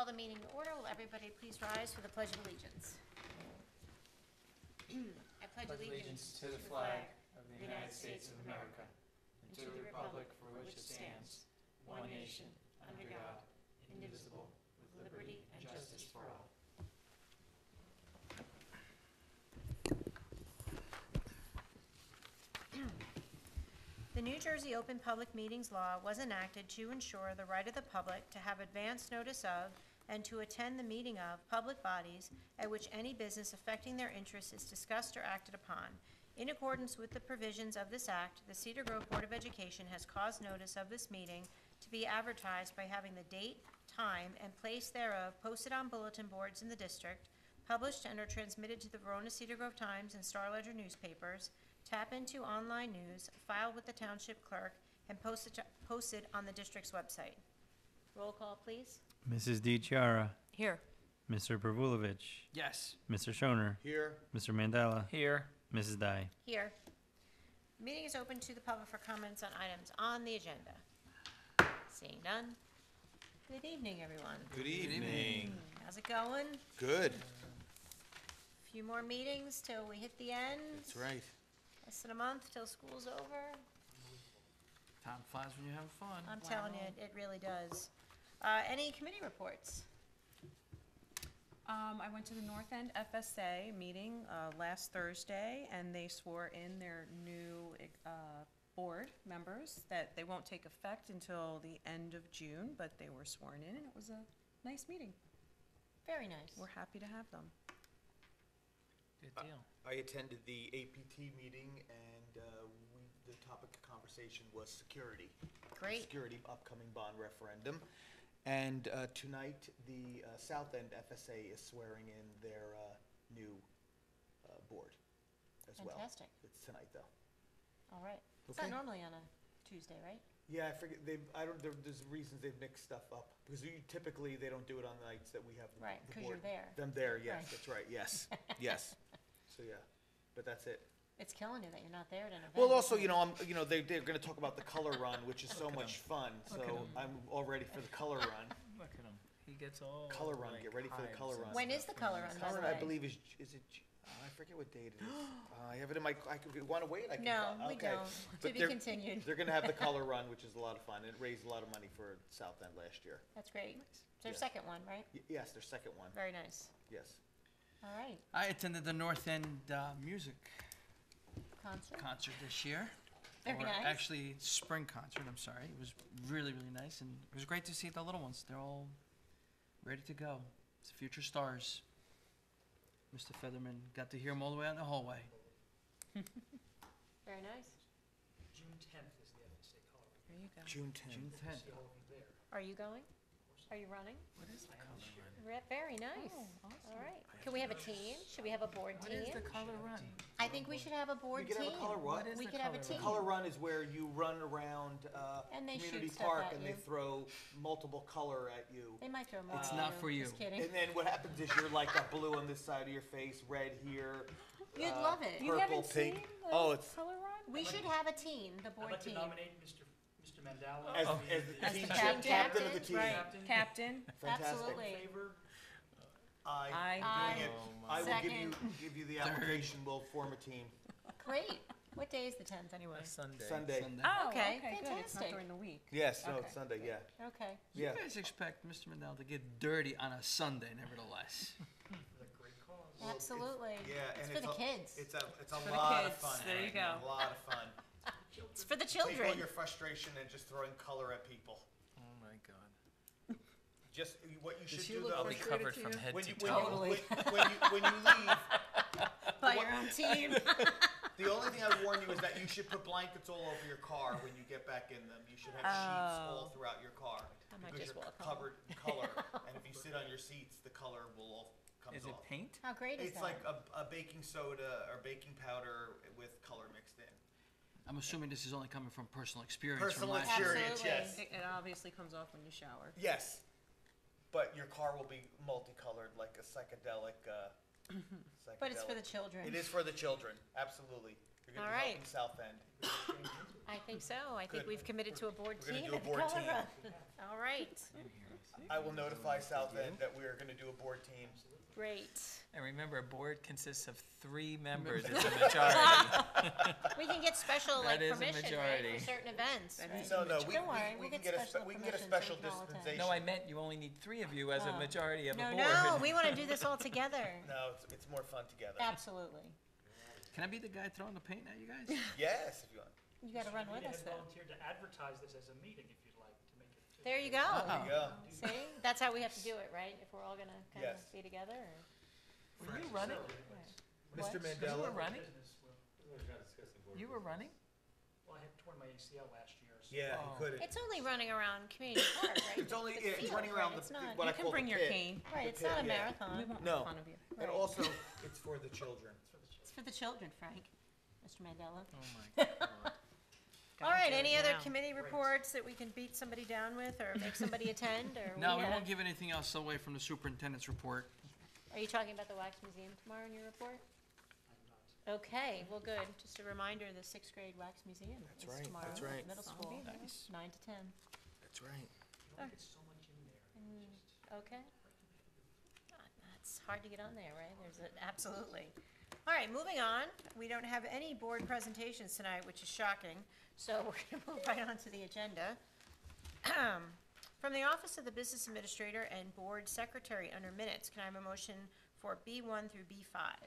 call the meeting to order. Will everybody please rise for the Pledge of Allegiance? I pledge allegiance to the flag of the United States of America and to the republic for which it stands, one nation, under God, indivisible, with liberty and justice for all. The New Jersey Open Public Meetings Law was enacted to ensure the right of the public to have advance notice of and to attend the meeting of public bodies at which any business affecting their interests is discussed or acted upon. In accordance with the provisions of this act, the Cedar Grove Board of Education has caused notice of this meeting to be advertised by having the date, time, and place thereof posted on bulletin boards in the district, published and are transmitted to the Verona Cedar Grove Times and Star Ledger newspapers, TAPinto online news, filed with the township clerk, and posted, posted on the district's website. Roll call, please. Mrs. DiChiara, Here. Mr. Pervulovich, Yes. Mr. Shoner, Here, Mr. Mandela, Here. Mrs. Dai. Here. Meeting is open to the public for comments on items on the agenda. Seeing none. Good evening, everyone. good evening. How's it going? Good, A Few more meetings till we hit the end. that's right. Less than a month till school's over. Time flies when you're having fun. I'm telling you, it- it really does. Uh, any committee reports? Um, I went to the North End FSA meeting, uh, last Thursday, and they swore in their new, uh, board members that they won't take effect until the end of June, but they were sworn in, and it was a nice meeting. Very nice. We're happy to have them. Good deal. I attended the APT meeting and uh, we, the topic of conversation was security. Great. Security upcoming bond referendum. And uh, tonight, the uh, South End FSA is swearing in their uh, new uh, board as well. Fantastic. It's tonight, though. All right. It's not Okay. normally on a Tuesday, right? Yeah, I forget, they've, I don't, there, there's reasons they've mixed stuff up. Because you, typically, they don't do it on the nights that we have the Right, the 'cause you're board. there. Them there, yes, Right. that's right, yes, yes. So, yeah, but that's it. It's killing you that you're not there at an event. Well, also, you know, I'm, you know, they, they're gonna talk about the color run, which is so Look at much fun, Look at so 'em. I'm all ready for the color run. Look at him. He gets all. Color run, like, get ready for the hives color and run. When is stuff the color run, by Color the run, I way. believe is, is it, J- oh, I forget what date it is. Uh, I have it in my, I could, if you wanna wait, I can. No, call- we okay. don't. To be they're- continued. They're gonna have the color run, which is a lot of fun, it raised a lot of money for South End last year. That's great. It's their Yeah. second one, right? Y- Yes, their second one, Very nice. yes. All right. I attended the North End uh, music Concert. concert this year. Very Or nice. Actually, spring concert, I'm sorry. It was really, really nice, and it was great to see the little ones. They're all ready to go. It's the future stars. Mr. Featherman got to hear them all the way out in the hallway. Very nice. June tenth is the FSA color. There you go. June tenth. June 10th. See all of you there. Are you going? Are you running? What is the color run? Re- Very nice. Oh, awesome. All right. Can we have a team? Should we have a board What is team? the color run? I think we should have a board We could team. have a color what? What is We the could have a color team. run? Color run is where you run around, uh, And they shoot community stuff park at and they you. throw multiple color at you. They might throw more. It's at not for you. Just kidding. And then what happens is you're like got blue on this side of your face, red here. You'd uh, love it. You Purple, haven't seen pink. the Oh, it's- color run? We should have a team, the I'd board like to team. nominate Mr. Mr. Mandela. As, to as the As team the cap- team captain of the team. right. Captain. Captain, Fantastic. Absolutely. Favor? I, I, doing it. Oh I will give you, Second. give you the application, we'll form a team. Great. What day is the tenth anyway? Sunday. Sunday. Sunday. Oh, oh, Okay, okay, good. It's not fantastic. during the week. Yes, no, Okay. it's Sunday, yeah, Okay. You yeah. guys expect Mr. Mandel to get dirty on a Sunday, nevertheless. For the great cause. Absolutely. Yeah, It's and for the a- kids. It's a, it's a for the lot of kids. fun. There you Hank, go. A lot of fun. It's for the Take all children. your frustration and just throwing color at people. Oh my God. Just, what you should he do look though. I'll be frustrated covered to from you? head When to you, toe. when you, Totally. when, when you, when you leave, By your own team. the only thing I would warn you is that you should put blankets all over your car when you get back in them. You should have sheets oh. all Oh. throughout your car. I might Because just you're walk home. covered in color, and if you sit on your seats, the color will all comes Is it off. paint? How great is It's that? like a, a baking soda or baking powder with color mixed in. I'm assuming this is only coming from personal experience. Personal from last year. experience, yes. It, it obviously comes off when you shower. Yes, but your car will be multicolored like a psychedelic. Uh, psychedelic. But it's for the children. It is for the children, absolutely. You're gonna All be right. helping South End. I think so. I think Good. we've committed to a board We're gonna team do a at the board color team. run. All right. I will notify South End that we are gonna do a board team. Great. And remember, a board consists of three members. It's a majority. We can get special, like, That is a permission, right, majority. for certain events, That right? is No, no, we, Don't worry, we, we we'll can get get a, spe- special we can get a permission so we special can all attend. dispensation. No, I meant you only need three of you as a Oh. majority of a No, board. no, we wanna do this all together. No, it's, it's more fun together. Absolutely. Can I be the guy throwing the paint at you guys? Yes, if you want. You gotta run with us had though. volunteered to advertise this as a meeting if you'd like, to make it. fit. There you go. There you go. See, that's how we have to do it, right? If we're all gonna kinda Yes. be together, or? Were you running? Mr. What? You were Mandela? running? You were running? Well, I had torn my ACL last year, so. Yeah, Oh. you couldn't. It's only running around community park, right? It's only, The yeah, it's field, running right? around the, It's not- what I You can call the bring your pit. cane. Right, the it's not a pit, yeah. We marathon. won't make No. fun of you. And Right. also, it's for the children. It's for the children, Frank, Mr. Mandela. Oh my god. All right, any other now. committee reports that we can beat somebody down with, or make somebody attend, or? No, we have- won't give anything else away from the superintendent's report. Are you talking about the Wax Museum tomorrow in your report? Okay, well, good. Just a reminder, the sixth grade Wax Museum That's is right, tomorrow that's at right. middle school, be. Nice. nine to ten. That's right. You don't get so much in there. Mm, Okay. Uh, It's hard to get on there, right? There's a, absolutely. All right, moving on. We don't have any board presentations tonight, which is shocking, so we're gonna move right on to the agenda. From the Office of the Business Administrator and Board Secretary under minutes, can I have a motion for B one through B five?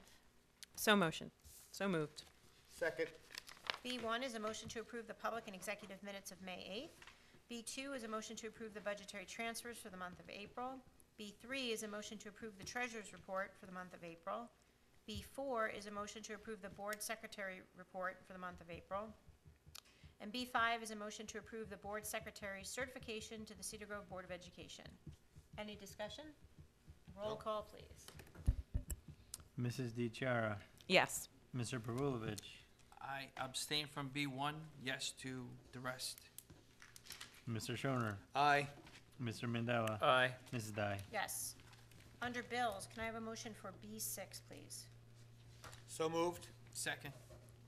So motion. So moved. Second, B one is a motion to approve the public and executive minutes of May eighth. B two is a motion to approve the budgetary transfers for the month of April. B three is a motion to approve the treasurer's report for the month of April. B four is a motion to approve the board secretary report for the month of April. And B five is a motion to approve the board secretary's certification to the Cedar Grove Board of Education. Any discussion? Roll No. call, please. Mrs. DiChiara, Yes. Mr. Pervulovich, I abstain from B1, yes to the rest. Mr. Shoner, aye. Mr. Mandela, Aye. Mrs. Dai. Yes. Under bills, can I have a motion for B six, please? So moved. Second,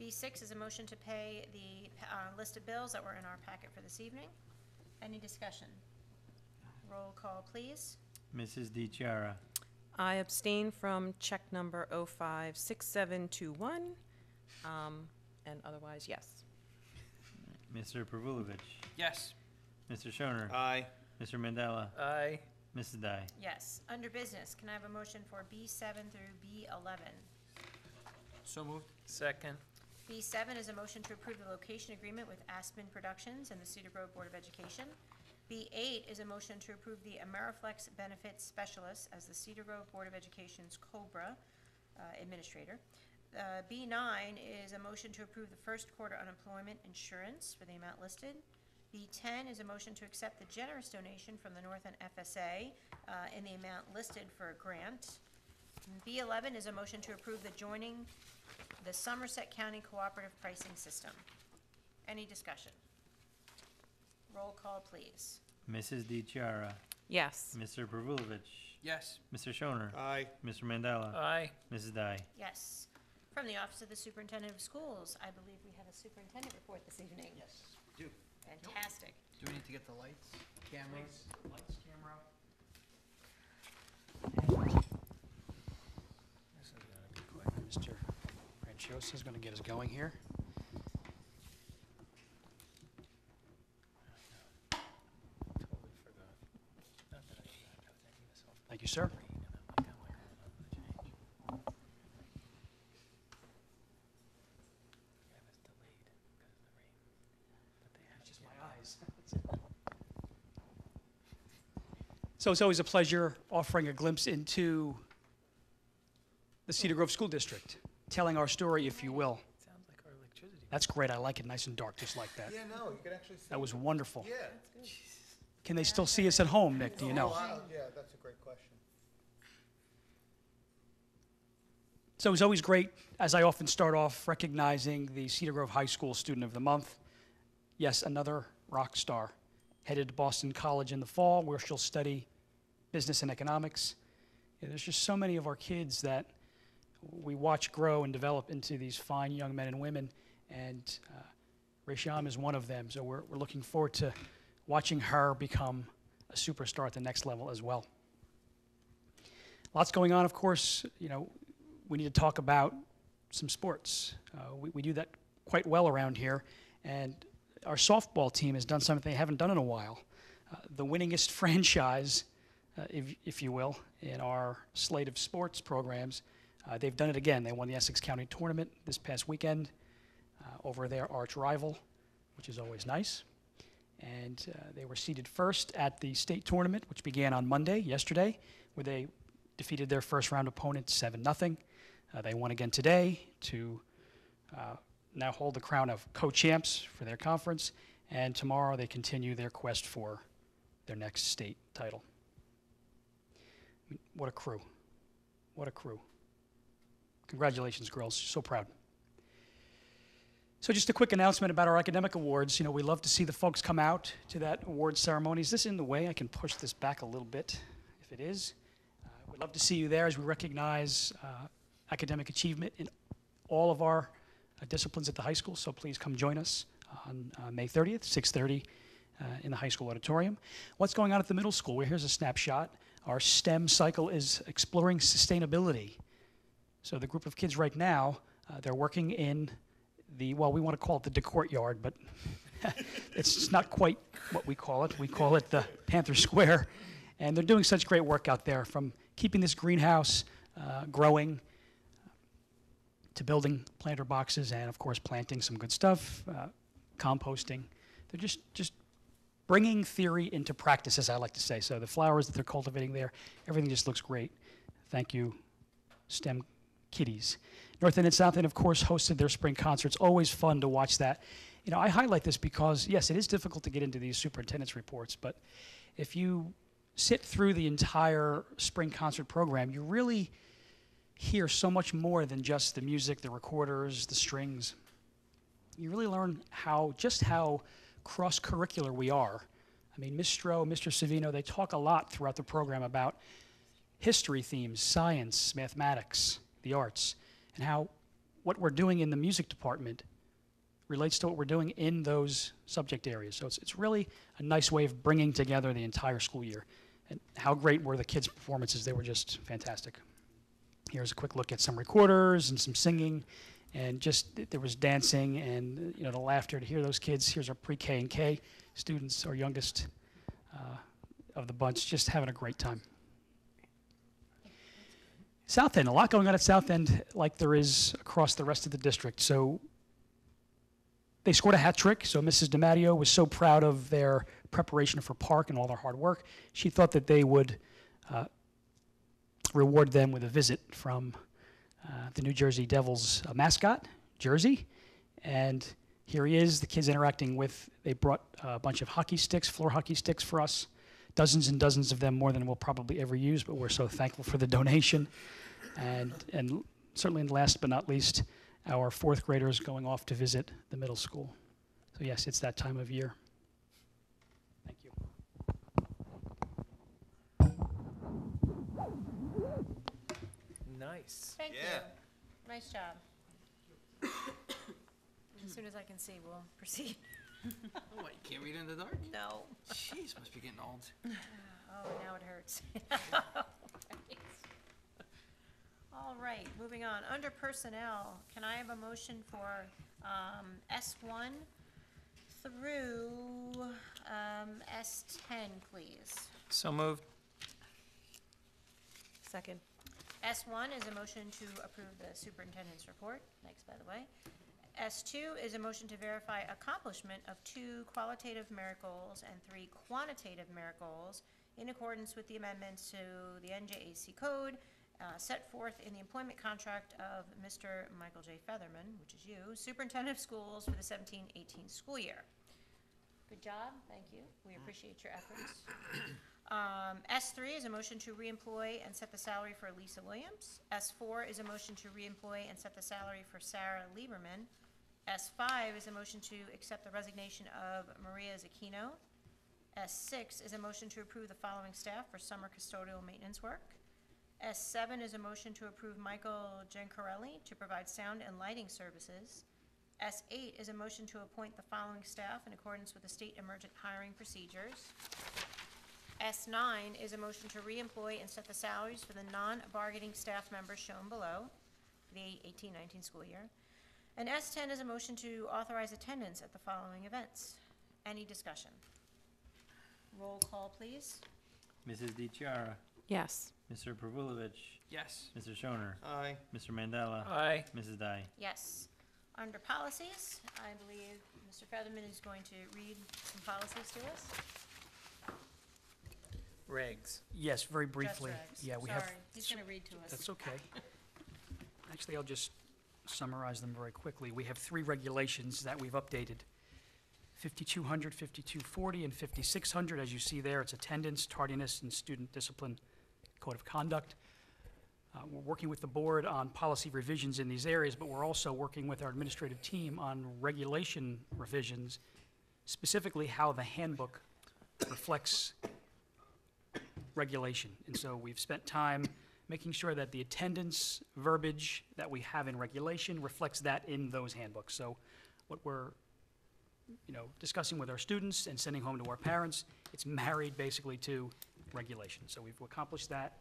B6 is a motion to pay the uh, list of bills that were in our packet for this evening. Any discussion? Roll call, please. Mrs. DiChiara, I abstain from check number 056721, um, and otherwise, yes. Mr. Pervulovich, yes. Mr. Shoner, Aye. Mr. Mandela, Aye. Mrs. Dai. Yes. Under business, can I have a motion for B7 through B11? So moved, Second. B7 is a motion to approve the location agreement with Aspen Productions and the Cedar Grove Board of Education. B8 is a motion to approve the Ameriflex Benefits Specialist as the Cedar Grove Board of Education's COBRA uh, Administrator. Uh, B9 is a motion to approve the first quarter unemployment insurance for the amount listed. B10 is a motion to accept the generous donation from the North End FSA uh, in the amount listed for a grant. And B11 is a motion to approve the joining the Somerset County Cooperative Pricing System. Any discussion? Roll call, please. Mrs. DiChiara, Yes. Mr. Pervulovich, yes. Mr. Shoner, Aye. Mr. Mandela, Aye. Mrs. Dai. Yes. From the Office of the Superintendent of Schools, I believe we have a superintendent report this evening. Yes. Do. Fantastic. Do we need to get the lights, cameras? Lights, camera. This is gonna be quick. Mr. Franciosa is gonna get us going here. Thank you, sir. to. So it's always a pleasure offering a glimpse into Cedar Grove School District, telling our story, if you will. Sounds like our electricity. That's great. I like it nice and dark, just like that. Yeah, no, you can actually see. That was wonderful. Yeah. Can they still see us at home, Nick? Do you know? Oh. Yeah, that's a great question. So it was always great, as I often start off, recognizing the Cedar Grove High School Student of the Month. Yes, another rock star. Headed to Boston College in the fall, where she'll study business and economics. Yeah, there's just so many of our kids that we watch grow and develop into these fine young men and women, and uh, Raysham is one of them. So we're, we're looking forward to watching her become a superstar at the next level as well. Lots going on, of course. You know, we need to talk about some sports. Uh, we, we do that quite well around here, and our softball team has done something they haven't done in a while. Uh, the winningest franchise, uh, if, if you will, in our slate of sports programs. Uh, they've done it again. They won the Essex County Tournament this past weekend uh, over their arch rival, which is always nice. And uh, they were seeded first at the state tournament, which began on Monday, yesterday, where they defeated their first round opponent 7 0. Uh, they won again today to now hold the crown of co champs for their conference. And tomorrow they continue their quest for their next state title. What a crew. What a crew. Congratulations, girls. So proud. So, just a quick announcement about our academic awards. You know, we love to see the folks come out to that award ceremony. Is this in the way? I can push this back a little bit if it is. Uh, we'd love to see you there as we recognize uh, academic achievement in all of our uh, disciplines at the high school. So, please come join us on uh, May 30th, 6:30 uh, in the high school auditorium. What's going on at the middle school? Well, here's a snapshot. Our STEM cycle is exploring sustainability. So the group of kids right now, uh, they're working in the, well, we want to call it the DeCourt yard, but it's not quite what we call it. We call it the Panther Square. And they're doing such great work out there from keeping this greenhouse uh, growing to building planter boxes and, of course, planting some good stuff, uh, composting. They're just, just bringing theory into practice, as I like to say. So the flowers that they're cultivating there, everything just looks great. Thank you, STEM kiddies. North End and South End, of course, hosted their spring concerts. Always fun to watch that. You know, I highlight this because, yes, it is difficult to get into these superintendent's reports, but if you sit through the entire spring concert program, you really hear so much more than just the music, the recorders, the strings. You really learn how, just how cross curricular we are. I mean, Ms. Stroh, Mr. Savino, they talk a lot throughout the program about history themes, science, mathematics, the arts, and how what we're doing in the music department relates to what we're doing in those subject areas. So it's, it's really a nice way of bringing together the entire school year. And how great were the kids' performances? They were just fantastic. Here's a quick look at some recorders and some singing, and just there was dancing and you know the laughter to hear those kids. Here's our pre-K and K students, our youngest uh, of the bunch, just having a great time. South End, a lot going on at South End, like there is across the rest of the district. So they scored a hat trick. So Mrs. DiMatteo was so proud of their preparation for PARCC and all their hard work. She thought that they would uh, reward them with a visit from uh, the New Jersey Devils uh, mascot, Jersey. And here he is, the kids interacting with, they brought a bunch of hockey sticks, floor hockey sticks for us dozens and dozens of them, more than we'll probably ever use, but we're so thankful for the donation. And, and certainly, and last but not least, our fourth graders going off to visit the middle school. So, yes, it's that time of year. Thank you. Nice. Thank you. Nice job. As soon as I can see, we'll proceed. Oh, what, you can't read in the dark? No. Jeez, must be getting old. Oh, now it hurts. All right, moving on. Under personnel, can I have a motion for um, S1 through um, S10, please? So moved. Second. S1 is a motion to approve the superintendent's report. Thanks, by the way. S2 is a motion to verify accomplishment of two qualitative merit goals and three quantitative merit goals in accordance with the amendments to the NJAC code uh, set forth in the employment contract of Mr. Michael J. Featherman, which is you, Superintendent of Schools for the 17-18 school year. Good job, thank you. We appreciate your efforts. Um, S3 is a motion to reemploy and set the salary for Lisa Williams. S4 is a motion to reemploy and set the salary for Sarah Lieberman. S5 is a motion to accept the resignation of Maria Zakino. S6 is a motion to approve the following staff for summer custodial maintenance work. S7 is a motion to approve Michael Gencarelli to provide sound and lighting services. S8 is a motion to appoint the following staff in accordance with the state emergent hiring procedures. S nine is a motion to reemploy and set the salaries for the non-bargaining staff members shown below, the 18-19 school year. And S ten is a motion to authorize attendance at the following events. Any discussion? Roll call, please. Mrs. DeChiara, Yes. Mr. Pervulovich, Yes. Mr. Shoner, Aye. Mr. Mandela, Aye. Mrs. Dai. Yes. Under policies, I believe Mr. Featherman is going to read some policies to us. Regs. Yes, very Just briefly. regs. Yeah, we have. Sorry, he's gonna read to us. That's okay. Actually, I'll just summarize them very quickly. We have three regulations that we've updated. 5200, 5240, and 5600. As you see there, it's attendance, tardiness, and student discipline code of conduct. Uh, We're working with the board on policy revisions in these areas, but we're also working with our administrative team on regulation revisions, specifically how the handbook reflects regulation. And so we've spent time making sure that the attendance verbiage that we have in regulation reflects that in those handbooks. So what we're, you know, discussing with our students and sending home to our parents, it's married basically to regulation. So we've accomplished that.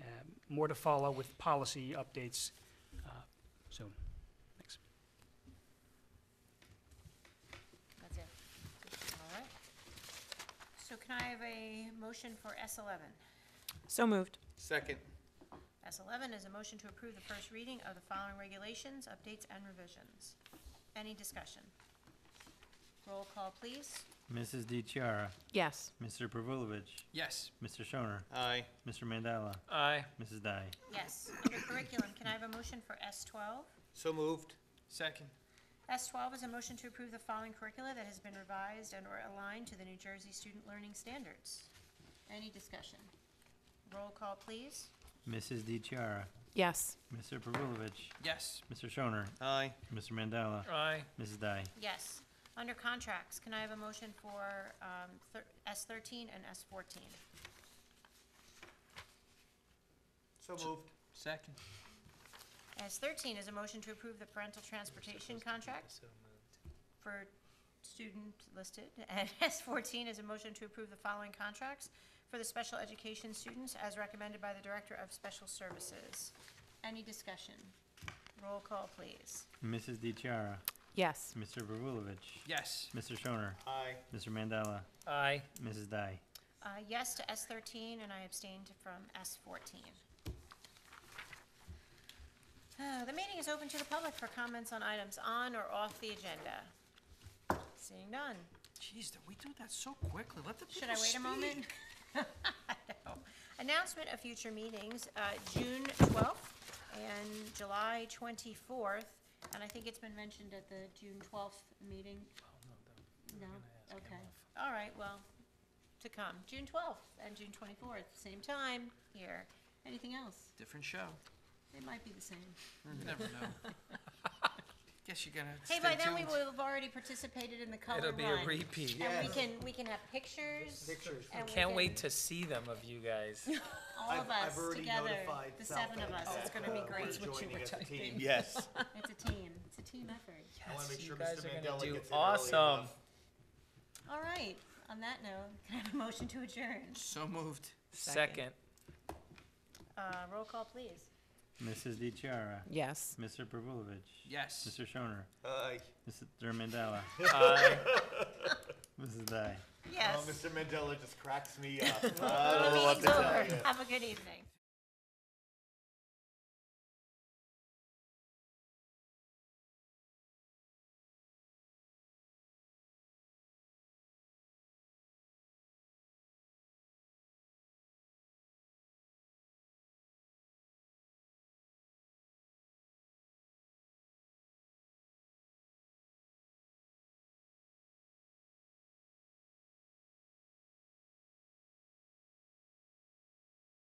Um, More to follow with policy updates uh, soon. Thanks. That's it. All right. So can I have a motion for S eleven? So moved. Second. S eleven is a motion to approve the first reading of the following regulations, updates, and revisions. Any discussion? Roll call, please. Mrs. DeChiara, Yes. Mr. Pervulovich, Yes. Mr. Shoner, Aye. Mr. Mandela, Aye. Mrs. Dai. Yes. Under curriculum, can I have a motion for S twelve? So moved. Second. S twelve is a motion to approve the following curricula that has been revised and or aligned to the New Jersey Student Learning Standards. Any discussion? Roll call, please. Mrs. DeChiara, Yes. Mr. Pervulovich, Yes. Mr. Shoner, Aye. Mr. Mandela, Aye. Mrs. Dai. Yes. Under contracts, can I have a motion for um, thir- S thirteen and S fourteen? So moved. Second. S thirteen is a motion to approve the parental transportation contract for student listed. And S fourteen is a motion to approve the following contracts for the special education students as recommended by the Director of Special Services. Any discussion? Roll call, please. Mrs. DeChiara, Yes. Mr. Pervulovich, Yes. Mr. Shoner, Aye. Mr. Mandela, Aye. Mrs. Dai. Uh, yes to S thirteen, and I abstained from S fourteen. Uh, the meeting is open to the public for comments on items on or off the agenda. Seeing none. Jeez, did we do that so quickly? Let the people Should I wait a moment? speak. Announcement of future meetings, uh, June twelfth and July twenty-fourth, and I think it's been mentioned at the June twelfth meeting. No? Okay. All right, well, to come, June twelfth and June twenty-fourth, same time here. Anything else? Different show. They might be the same. You never know. Guess you're gonna Hey, stay by then we will have already participated in the color It'll run. be a repeat. And we Yes. can, we can have pictures. Pictures. and we Can't can- wait to see them of you guys. All of I've- I've us already together, notified the South seven of End us, it's gonna be uh, great. we're joining as a team. Yes. It's a team, it's a team effort. I wanna make Yes, sure you guys Mr. are gonna Mandela do gets in early awesome. enough. All right, on that note, can I have a motion to adjourn? So moved. Second. Uh, roll call, please. Mrs. DeChiara, Yes. Mr. Pervulovich, Yes. Mr. Shoner, Aye. Mr. Mandela, Aye. Mrs. Dai. Yes. Oh, Mr. Mandela just cracks me up. I don't know what to meeting's tell over. you. Have a good evening.